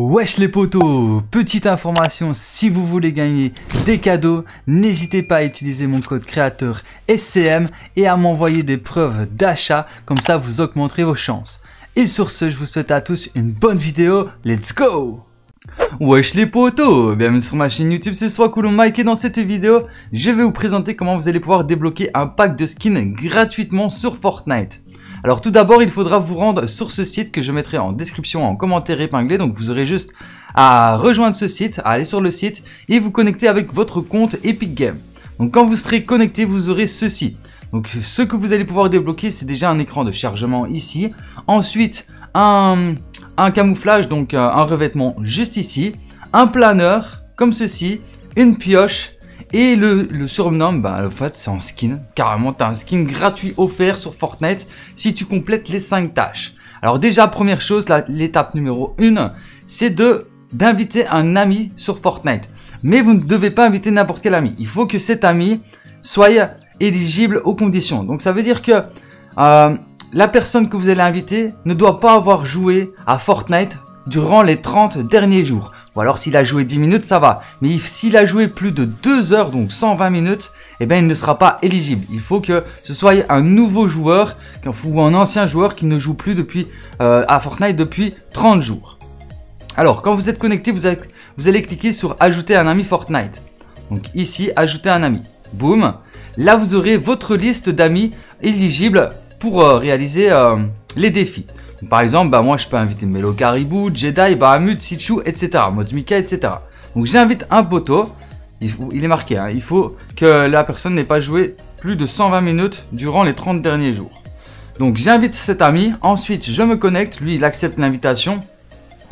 Wesh les potos Petite information, si vous voulez gagner des cadeaux, n'hésitez pas à utiliser mon code créateur SCM et à m'envoyer des preuves d'achat, comme ça vous augmenterez vos chances. Et sur ce, je vous souhaite à tous une bonne vidéo, let's go Wesh les potos Bienvenue sur ma chaîne YouTube, c'est Swakulo Mike et dans cette vidéo, je vais vous présenter comment vous allez pouvoir débloquer un pack de skins gratuitement sur Fortnite. Alors tout d'abord, il faudra vous rendre sur ce site que je mettrai en description, en commentaire épinglé. Donc vous aurez juste à rejoindre ce site, à aller sur le site et vous connecter avec votre compte Epic Games. Donc quand vous serez connecté, vous aurez ceci. Donc ce que vous allez pouvoir débloquer, c'est déjà un écran de chargement ici. Ensuite, un, un camouflage, donc euh, un revêtement juste ici. Un planeur, comme ceci. Une pioche et le, le surnom, bah, en fait, c'est en skin. Carrément, tu as un skin gratuit offert sur Fortnite si tu complètes les 5 tâches. Alors déjà, première chose, l'étape numéro 1, c'est de d'inviter un ami sur Fortnite. Mais vous ne devez pas inviter n'importe quel ami. Il faut que cet ami soit éligible aux conditions. Donc ça veut dire que euh, la personne que vous allez inviter ne doit pas avoir joué à Fortnite durant les 30 derniers jours. Ou alors s'il a joué 10 minutes, ça va. Mais s'il a joué plus de 2 heures, donc 120 minutes, eh bien il ne sera pas éligible. Il faut que ce soit un nouveau joueur ou un ancien joueur qui ne joue plus depuis euh, à Fortnite depuis 30 jours. Alors quand vous êtes connecté, vous, allez cliquer sur ajouter un ami Fortnite. Donc ici, ajouter un ami. Boum. Là, vous aurez votre liste d'amis éligibles pour euh, réaliser euh, les défis. Par exemple, bah, moi je peux inviter Melo Caribou, Jedi, Bahamut, Sichu, etc. Mika, etc. Donc j'invite un poteau. Il, est marqué, hein. il faut que la personne n'ait pas joué plus de 120 minutes durant les 30 derniers jours. Donc j'invite cet ami, ensuite je me connecte, lui il accepte l'invitation,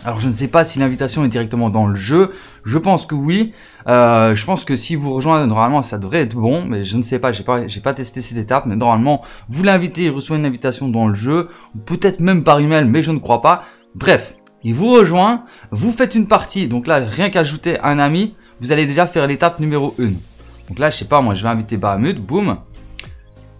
alors je ne sais pas si l'invitation est directement dans le jeu. Je pense que oui. Euh, je pense que si vous rejoignez, normalement ça devrait être bon, mais je ne sais pas. J'ai pas, pas testé cette étape, mais normalement vous l'invitez, il reçoit une invitation dans le jeu, peut-être même par email, mais je ne crois pas. Bref, il vous rejoint, vous faites une partie. Donc là, rien qu'ajouter un ami, vous allez déjà faire l'étape numéro 1. Donc là, je sais pas, moi je vais inviter Bahamut, boum.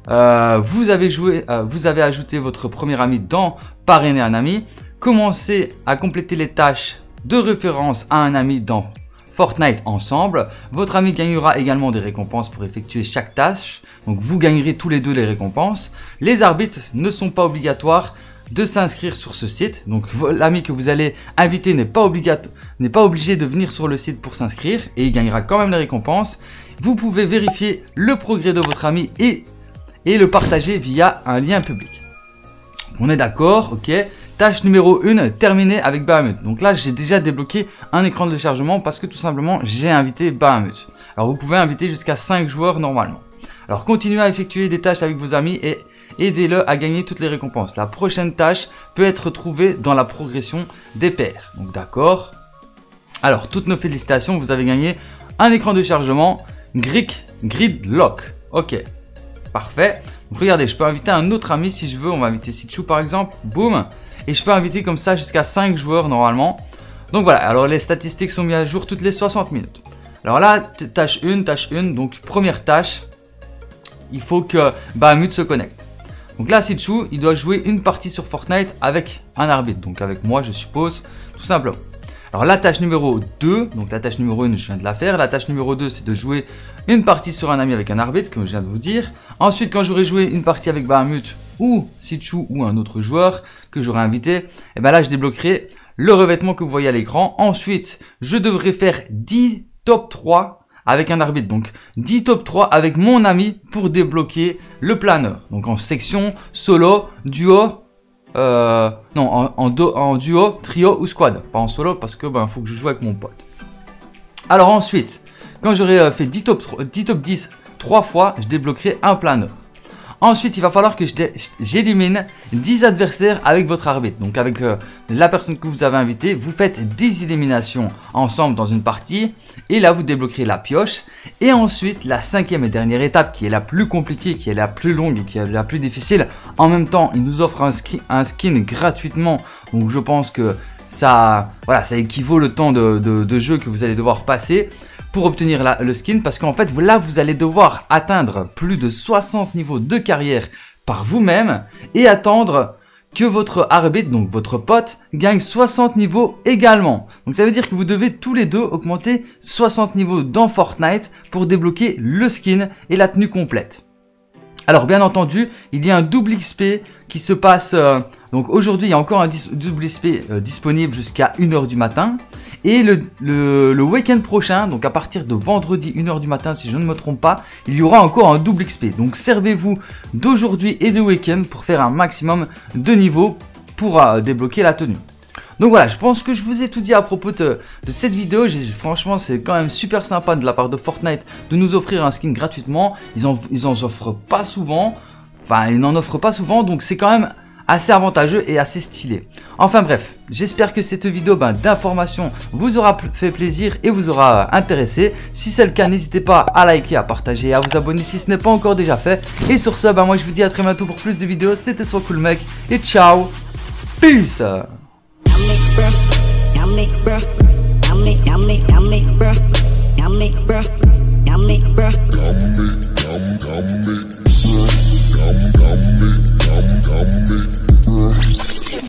Euh, vous avez joué, euh, vous avez ajouté votre premier ami dans parrainer un ami. Commencez à compléter les tâches de référence à un ami dans Fortnite ensemble. Votre ami gagnera également des récompenses pour effectuer chaque tâche. Donc vous gagnerez tous les deux les récompenses. Les arbitres ne sont pas obligatoires de s'inscrire sur ce site. Donc l'ami que vous allez inviter n'est pas, obligé de venir sur le site pour s'inscrire et il gagnera quand même les récompenses. Vous pouvez vérifier le progrès de votre ami et, et le partager via un lien public. On est d'accord, ok Tâche numéro 1, terminée avec Bahamut. Donc là, j'ai déjà débloqué un écran de chargement parce que tout simplement, j'ai invité Bahamut. Alors vous pouvez inviter jusqu'à 5 joueurs normalement. Alors continuez à effectuer des tâches avec vos amis et aidez-le à gagner toutes les récompenses. La prochaine tâche peut être trouvée dans la progression des pairs. Donc d'accord. Alors toutes nos félicitations, vous avez gagné un écran de chargement Grid, Grid Lock. Ok, parfait. Donc regardez, je peux inviter un autre ami si je veux. On va inviter Sichu par exemple. Boum. Et je peux inviter comme ça jusqu'à 5 joueurs normalement. Donc voilà, alors les statistiques sont mises à jour toutes les 60 minutes. Alors là, tâche 1, tâche 1, donc première tâche, il faut que Bahamut se connecte. Donc là, Sichu, il doit jouer une partie sur Fortnite avec un arbitre, donc avec moi je suppose, tout simplement. Alors la tâche numéro 2, donc la tâche numéro 1, je viens de la faire. La tâche numéro 2, c'est de jouer une partie sur un ami avec un arbitre, comme je viens de vous dire. Ensuite, quand j'aurai joué une partie avec Bahamut ou Sichu ou un autre joueur que j'aurai invité, et eh ben là, je débloquerai le revêtement que vous voyez à l'écran. Ensuite, je devrais faire 10 top 3 avec un arbitre. Donc 10 top 3 avec mon ami pour débloquer le planeur. Donc en section, solo, duo, euh, non, en, duo, trio ou squad. Pas en solo parce que ben faut que je joue avec mon pote. Alors ensuite, quand j'aurai euh, fait 10 top, 10 top 10 3 fois, je débloquerai un planeur. Ensuite, il va falloir que j'élimine 10 adversaires avec votre arbitre. Donc avec euh, la personne que vous avez invitée, vous faites 10 éliminations ensemble dans une partie. Et là, vous débloquerez la pioche. Et ensuite, la cinquième et dernière étape, qui est la plus compliquée, qui est la plus longue et qui est la plus difficile. En même temps, il nous offre un, skin, gratuitement. Donc je pense que ça, voilà, ça équivaut le temps de jeu que vous allez devoir passer pour obtenir le skin parce qu'en fait là vous allez devoir atteindre plus de 60 niveaux de carrière par vous-même et attendre que votre arbitre, donc votre pote, gagne 60 niveaux également. Donc ça veut dire que vous devez tous les deux augmenter 60 niveaux dans Fortnite pour débloquer le skin et la tenue complète. Alors bien entendu, il y a un double XP qui se passe... Euh, donc aujourd'hui, il y a encore un double XP euh, disponible jusqu'à 1h du matin. Et le, week-end prochain, donc à partir de vendredi 1h du matin, si je ne me trompe pas, il y aura encore un double XP. Donc servez-vous d'aujourd'hui et de week-end pour faire un maximum de niveaux pour euh, débloquer la tenue. Donc voilà, je pense que je vous ai tout dit à propos de, cette vidéo. Franchement, c'est quand même super sympa de la part de Fortnite de nous offrir un skin gratuitement. Ils en, ils en offrent pas souvent. Enfin, ils n'en offrent pas souvent, donc c'est quand même assez avantageux et assez stylé. Enfin bref, j'espère que cette vidéo ben, d'information vous aura fait plaisir et vous aura intéressé. Si c'est le cas, n'hésitez pas à liker, à partager, à vous abonner si ce n'est pas encore déjà fait. Et sur ce, ben, moi je vous dis à très bientôt pour plus de vidéos. C'était So Cool Mec et ciao Peace. Dumb, dumb, dumb, dumb, dumb, dumb,